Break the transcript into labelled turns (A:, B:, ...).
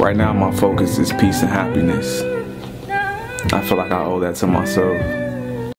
A: right now my focus is peace and happiness. I feel like I owe that to myself.